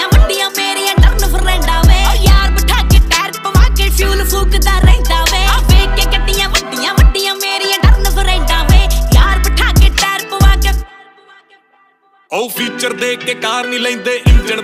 ਗੱਡੀਆਂ ਵੱਡੀਆਂ ਮੇਰੀਆਂ ਟਰਨ ਫਰੈਂਡਾਂ ਵੇ। ਓ ਯਾਰ ਬਿਠਾ ਕੇ ਟਾਇਰ ਪਵਾ ਕੇ ਫਿਊਲ ਫੂਕਦਾ ਰਹਿੰਦਾ ਵੇ। ਆ ਵੇਖ ਕੇ ਗੱਡੀਆਂ ਵੱਡੀਆਂ ਵੱਡੀਆਂ ਮੇਰੀਆਂ ਟਰਨ ਫਰੈਂਡਾ ਵੇ। ਯਾਰ ਬਿਠਾ ਕੇ ਟਾਇਰ ਪਵਾ ਕੇ ਉਹ ਫੀਚਰ ਦੇਖ ਕੇ ਕਾਰ ਨਹੀਂ ਲੈਂਦੇ ਇੰਜਣ